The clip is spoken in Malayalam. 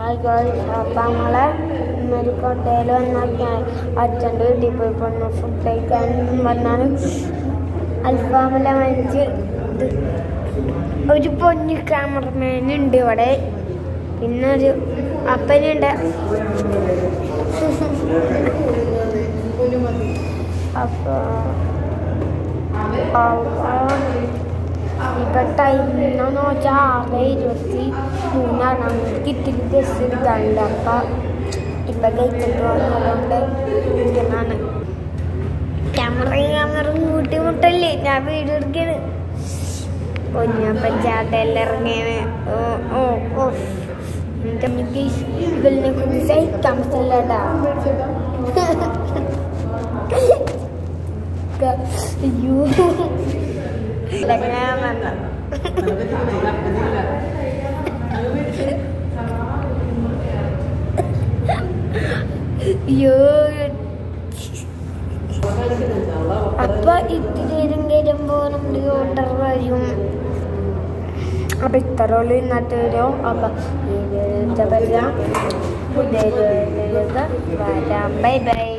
ഹായ് ഗേൾസ് അപ്പം നമ്മളെ ഒരു കൊട്ടയിൽ വന്നാൽ അച്ഛന്റെ വീട്ടിൽ പോയി പറഞ്ഞു ഫുഡ് കഴിക്കാൻ വന്നാൽ അൽഫാമെല്ലാം വാങ്ങിച്ച് ഒരു പൊന്നു ക്യാമറമാൻ ഉണ്ട് ഇവിടെ. പിന്നെ ഒരു അപ്പനുണ്ട് അപ്പോൾ ഇപ്പൊ ഇന്നെന്ന് വെച്ചാൽ ആറ് ഇരുപത്തി മൂന്നാണ് നമുക്ക് ഇത്തിരി ബസ് എടുക്കാനുണ്ട് അപ്പൊ ഇപ്പൊ കഴിച്ചിട്ട് വന്നതുകൊണ്ട് ഇരിക്കുന്നതാണ് ക്യാമറ ക്യാമറ കൂട്ടിമുട്ടല്ലേ ഞാൻ വീഡിയോ എടുക്കണ് പൊന്നപ്പൻ ചാട്ടയെല്ലാം ഇറങ്ങിയാണ് ഓ ഓ ഓ എനിക്ക് ഇവളിനെ കുറിച്ച് സഹിക്കാൻ പറ്റില്ലടാ അയ്യോ ഇറങ്ങാൻ വന്ന അയ്യോ അപ്പൊ ഇത്തിരി നേരം കഴിയുമ്പോ നമ്മുടെ ഓർഡർ വരും അപ്പൊ ഇത്രയുള്ളൂ ഇന്നത്തെ വരും അപ്പൊ ഈ വീഡിയോ ഇഷ്ടപ്പെട്ടാൽ പുതിയ വീഡിയോയിലേക്ക് വരാം ബൈ ബൈ